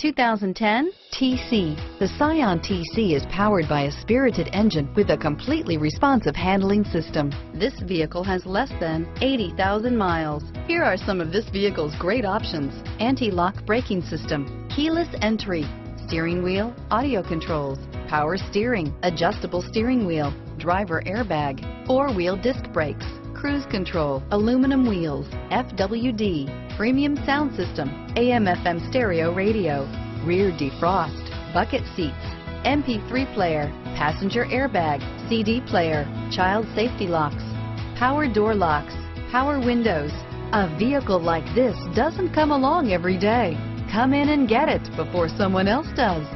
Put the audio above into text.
2010 TC. The Scion TC is powered by a spirited engine with a completely responsive handling system. This vehicle has less than 80,000 miles. Here are some of this vehicle's great options. Anti-lock braking system, keyless entry, steering wheel, audio controls, power steering, adjustable steering wheel, driver airbag, four-wheel disc brakes, cruise control, aluminum wheels, FWD, premium sound system, AM FM stereo radio, rear defrost, bucket seats, MP3 player, passenger airbag, CD player, child safety locks, power door locks, power windows. A vehicle like this doesn't come along every day. Come in and get it before someone else does.